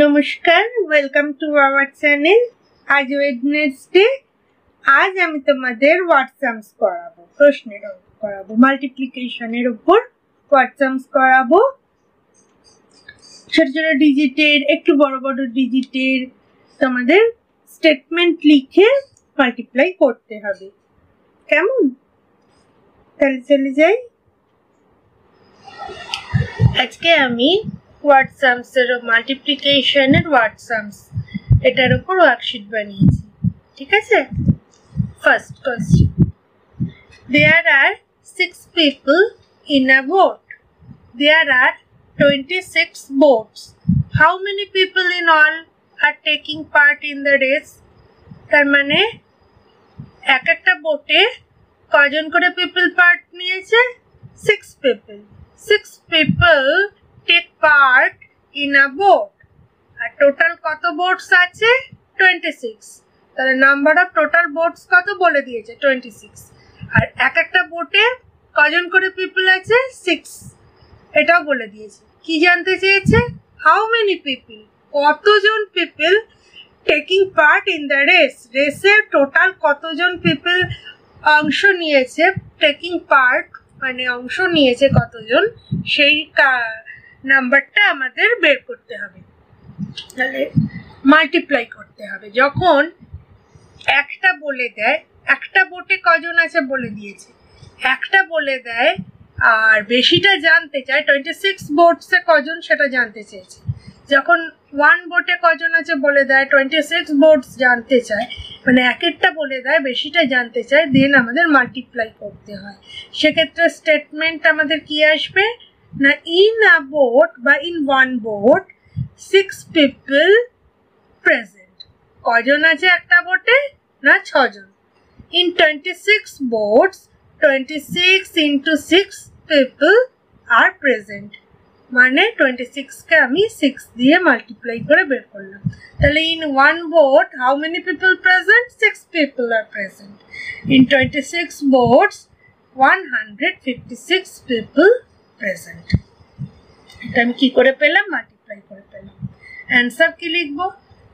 নমস্কার welcome to our channel আজ Wednesday আজ আমি তোমাদের হোয়াটসামস করাবো, প্রশ্নের করাবো মাল্টিপ্লিকেশনের উপর হোয়াটসামস করাবো। ছোট ছোট ডিজিটের একটু বড় বড় ডিজিটের তোমাদের স্টেটমেন্ট লিখে মাল্টিপ্লাই করতে হবে। কেমন? তাহলে চলে যাই। আজকে আমি হোয়াটসামস এর মাল্টিপ্লিকেশনের হোয়াটসামস এটার উপর ওয়ার্কশিট বানিয়েছি। ঠিক আছে? First question there are six people in a boat there are twenty six boats how many people in all are taking part in the race তার মানে এক একটা বোটে কজন করে পিপল পার্ট নিয়েছে? Six people six people in boat R total কত boats আছে? টোয়েন্টি সিক্স তাহলে নাম্বার অফ টোটাল বোটস কত বলে দিয়েছে? টোয়েন্টি সিক্স আর এক একটা বোটে কজন করে পিপল আছে? সিক্স এটাও বলে দিয়েছে। কি জানতে চেয়েছে? হাউ মেনি পিপল কতজন people taking part in the race রেসের total কতজন পিপল অংশ নিয়েছে? টেকিং পার্ট মানে অংশ নিয়েছে কতজন? সেই নাম্বারটা আমাদের বের করতে হবে। তাহলে মাল্টিপ্লাই করতে হবে। যখন একটা বলে দেয়, একটা বোটে কজন আছে বলে দিয়েছে। একটা বলে দেয়, আর বেশিটা জানতে চায় টোয়েন্টি সিক্স বোটসে কজন সেটা জানতে চেয়েছে। যখন ওয়ান বোটে কজন আছে বলে দেয় টোয়েন্টি সিক্স বোটস জানতে চায় মানে এক একটা বলে দেয়, বেশিটা জানতে চায় দেন আমাদের মাল্টিপ্লাই করতে হয়। সেক্ষেত্রে স্টেটমেন্ট আমাদের কি আসবে? না ইন আ বোট বা in one boat six people present কজন আছে একটা বোটে না, ছজন? Six boats twenty six into six people are present মানে টোয়েন্টি সিক্সকে আমি সিক্স দিয়ে মাল্টিপ্লাই করে বের করলাম। তাহলে in one boat how many people present six people are present in twenty six boats one hundred fifty six people present এটা আমি কি করে পেলাম? মাল্টিপ্লাই করে পেলাম। অ্যান্সার কি লিখব?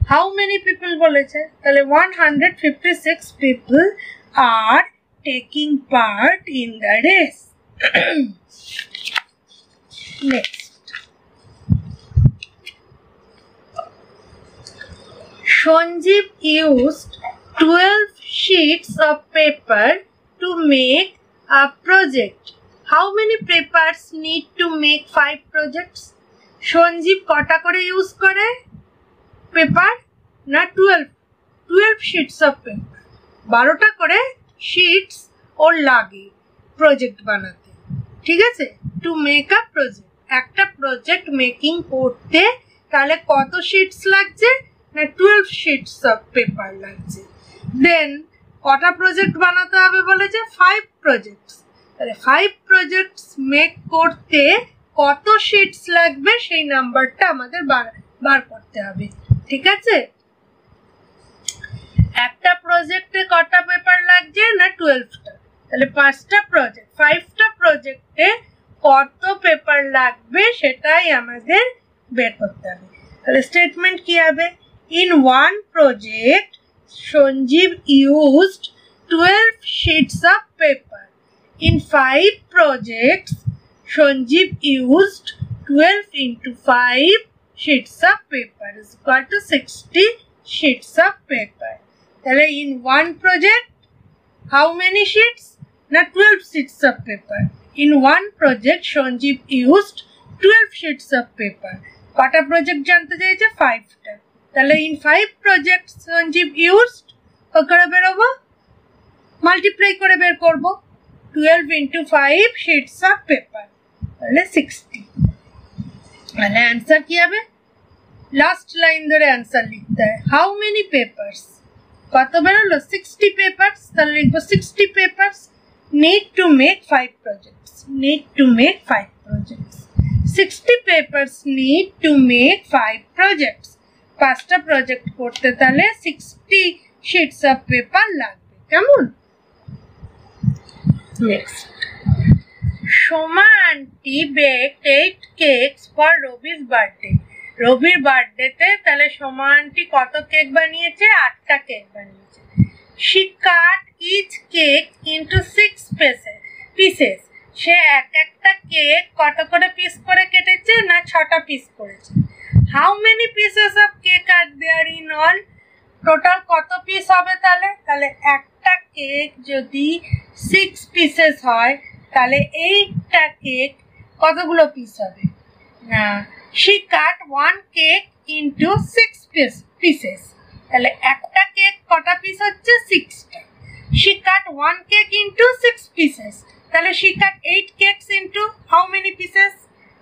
হাউ মেনি পিপল বলেছে? তাহলে one hundred fifty six people are taking part in the race next Sanjeev used 12 sheets of paper to make a project. How many papers need to make five projects? Sanjeev কটা করে use করে? Paper না twelve twelve sheets of paper বারোটা করে sheets ওর লাগে project বানাতে। ঠিক আছে? টু মেক আ প্রজেক্ট একটা প্রজেক্ট মেকিং করতে তাহলে কত শিটস লাগছে? না টুয়েলভ শিটস অফ পেপার লাগছে। দেন কটা প্রজেক্ট বানাতে হবে বলেছে? ফাইভ প্রজেক্টস তাহলে ফাইভ প্রজেক্টস মেক করতে কত শিটস লাগবে সেই নাম্বারটা আমাদের বার বার করতে হবে ঠিক আছে? একটা প্রজেক্টে কটা পেপার লাগছে না টুয়েলভটা তাহলে পাঁচটা প্রজেক্ট ফাইভটা প্রজেক্টে কত পেপার লাগবে সেটাই আমাদের বের করতে হবে। তাহলে স্টেটমেন্ট কি হবে? In one project, Sanjeev used 12 sheets of paper. In five projects, Sanjeev used 12 into 5 sheets of paper is equal to 60 sheets of paper. তাহলে in one project, how many sheets? Na 12 sheets of paper. In one project, Sanjeev used 12 sheets of paper. কটা project জানতে চাইছে ফাইভটা তাহলে in five project Sanjeev used করে বেরোবো multiply করে বের করব twelve into five sheets of paper তাহলে সিক্সটি তাহলে অ্যান্সার কি হবে লাস্ট লাইন ধরে অ্যান্সার লিখতে হয় হাউ মেনি পেপার্স কত বেরোলো সিক্সটি পেপার্স তাহলে লিখব sixty papers need to make five projects need to make five projects sixty papers need to make five projects পাঁচটা প্রজেক্ট করতে তাহলে সিক্সটি শিটস অফ পেপার লাগবে। কেমন? Next Soma aunty baked eight cakes for Ravi's birthday. রবির বার্থডেতে তাহলে সমানটি কত cake বানিয়েছে? আটটা কেক বানিয়েছে। She cut each cake into six pieces pieces সে এক একটা কেক কত করে পিস করে কেটেছে না ছটা পিস করেছে? How many pieces of cake are there in all total কত পিস হবে তাহলে? তাহলে একটা কেক যদি সিক্স পিসেস হয়, তাহলে এইটা কেক কতগুলো পিস হবে? না she cut one cake into six piece pieces তাহলে একটা কেক কটা পিস হচ্ছে? সিক্সটা she cut one cake into six pieces তাহলে she cut eight cakes into how many pieces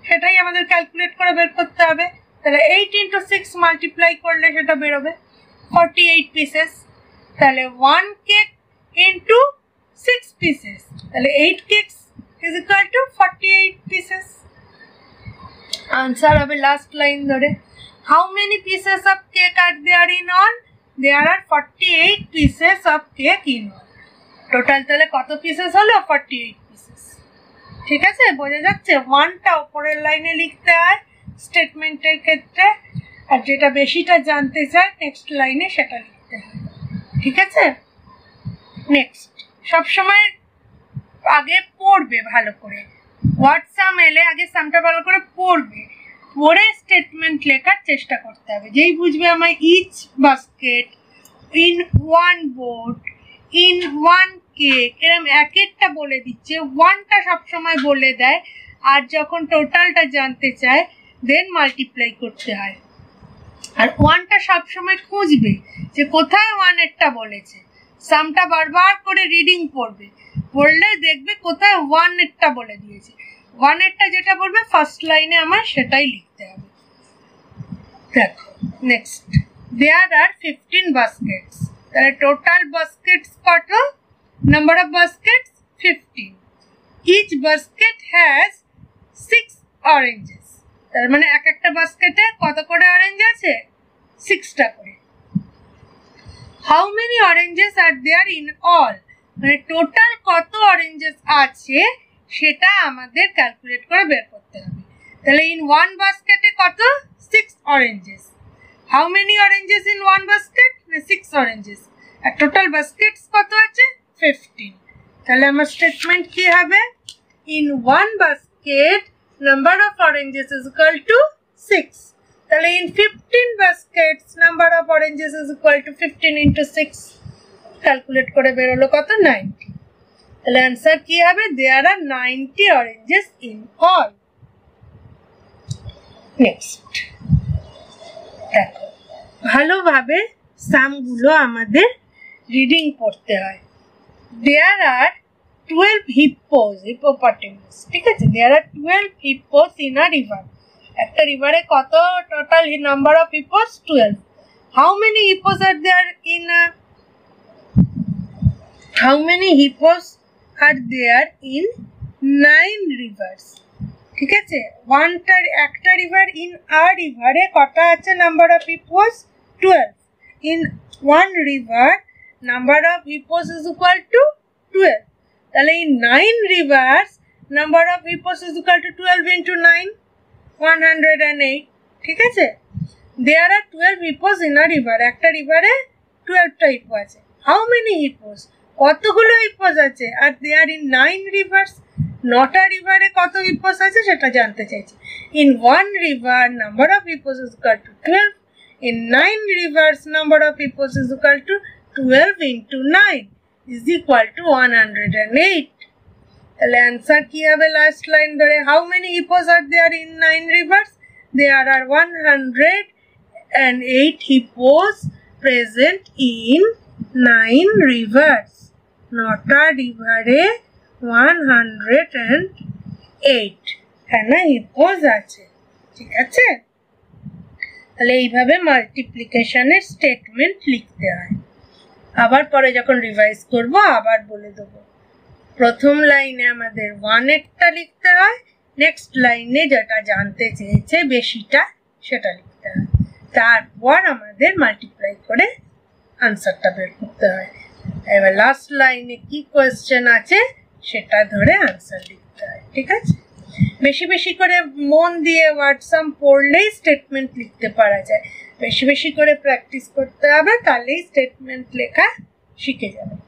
সেটাই আমাদের ক্যালকুলেট করে বের করতে হবে। তাহলে এইট ইন্টু সিক্স মাল্টিপ্লাই করলে সেটা বেরোবে ফর্টি এইট পিসেস তাহলে one cake into six pieces তাহলে eight cakes is equal to forty eight pieces answer হবে লাস্ট লাইন ধরে। How many pieces of cake are there in all there are forty eight pieces of cake in all total তাহলে কত pieces হলো? Forty eight pieces ঠিক আছে? বোঝা যাচ্ছে? ওয়ানটা ওপরের লাইনে লিখতে হয় স্টেটমেন্টের ক্ষেত্রে। আর যেটা বেশিটা জানতে চায় নেক্সট লাইনে সেটা লিখতে হয়। ঠিক আছে? নেক্সট সবসময় আগে পড়বে ভালো করে। হোয়াটসাম এলে আগে সামটা ভালো করে পড়বে। পড়ে স্টেটমেন্ট লেখার চেষ্টা করতে হবে। যেই বুঝবে আমার each basket in one boat in one cake এরম এক একটা বলে দিচ্ছে। ওয়ানটা সবসময় বলে দেয়। আর যখন টোটালটা জানতে চায় দেন মাল্টিপ্লাই করতে হয়। আর ওয়ানটা সবসময় খুঁজবে যে কোথায় ওয়ানেরটা বলেছে। সামটা বারবার করে রিডিং পড়বে পড়লে দেখবে কোথায় ওয়ানেরটা বলে দিয়েছে। ওয়ানেরটা যেটা বলবে ফার্স্ট লাইনে আমার সেটাই লিখতে হবে। দেখো next there are fifteen baskets তাহলে টোটাল বাস্কেটস কত? Number of baskets fifteen each basket has six oranges তার মানে এক একটা বাস্কেটে কত করে অরেঞ্জ আছে? সিক্সটা করে। How many oranges are there in all মানে টোটাল কত অরেঞ্জেস আছে সেটা আমাদের ক্যালকুলেট করে বের করতে হবে। তাহলে ইন ওয়ান বাস্কেটে কত? Six oranges how many oranges in one basket না সিক্স অরেঞ্জেস আর টোটাল বাস্কেটস কত আছে? ফিফটিন তাহলে আমার স্টেটমেন্ট কি হবে? In one basket number of oranges is equal to six তাহলে in fifteen baskets number of oranges is equal to fifteen into six calculate করে বেরোলো কত? নাইনটি তাহলে অ্যান্সার কি হবে? There are ninety oranges in all next দেখো, ভালোভাবে সামগুলো আমাদের রিডিং পড়তে হয়। There are twelve hippos hippopotamus ঠিক আছে? There are twelve hippos in a river একটা রিভারে কত total number of hippos twelve how many hippos are there in how many hippos are there in nine rivers ঠিক আছে? ওয়ানটা একটা river in আর রিভারে কটা আছে number of hippos twelve in one river number of hippos is equal to twelve তাহলে in nine rivers number of hippos is equal to twelve into nine one hundred and eight ঠিক আছে? There are twelve hippos in a river একটা রিভারে টুয়েলভটা hippo আছে। How many hippos কতগুলো hippos আছে? Are there in nine rivers নটা রিভারে কত হিপোস আছে সেটা জানতে চাইছি। In one river number of hippos is equal to twelve in nine rivers number of hippos is equal to twelve into nine is equal to one hundred and eight তাহলে answer কি হবে last line ধরে? How many hippos are there in nine rivers there are one hundred and eight hippos present in nine rivers নটা রিভারে one hundred and eight হ্যাঁ hippos আছে। ঠিক আছে? তাহলে এইভাবে মাল্টিপ্লিকেশনের স্টেটমেন্ট লিখতে হয়। আবার পরে যখন রিভাইজ করব, আবার বলে দেবো। প্রথম লাইনে আমাদের ওয়ানেরটা লিখতে হয় নেক্সট লাইনে যেটা জানতে চেয়েছে বেশিটা সেটা লিখতে হয়। তারপর আমাদের মাল্টিপ্লাই করে আনসারটা বের করতে হয়। এবার লাস্ট লাইনে কি কোয়েশ্চেন আছে সেটা ধরে আনসার লিখতে হয়, ঠিক আছে? বেশি বেশি করে মন দিয়ে হোয়াটসঅ্যাপ পড়লেই স্টেটমেন্ট লিখতে পারা যায়। বেশি বেশি করে প্র্যাকটিস করতে হবে, তাহলেই স্টেটমেন্ট লেখা শিখে যাবে।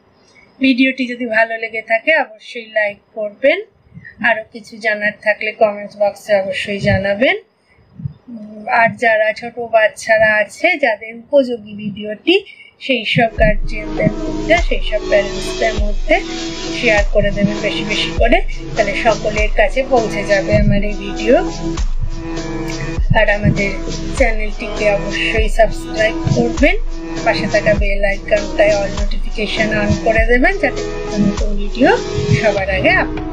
ভিডিওটি যদি ভালো লেগে থাকে, অবশ্যই লাইক করবেন। আরও কিছু জানার থাকলে কমেন্ট বক্সে অবশ্যই জানাবেন। আর যারা ছোট বাচ্চারা আছে, যাদের উপযোগী ভিডিওটি, সেই সব গার্জিয়ানদের মধ্যে, সেই সব প্যারেন্টসদের মধ্যে শেয়ার করে দেবেন বেশি বেশি করে, তাহলে সকলের কাছে পৌঁছে যাবে আমার এই ভিডিও। আর আমাদের চ্যানেলটিকে অবশ্যই সাবস্ক্রাইব করবেন। পাশে থাকা বেল আইকনটায় অল নোটিফিকেশন অন করে দেবেন যাতে নতুন ভিডিও সবার আগে আপলোড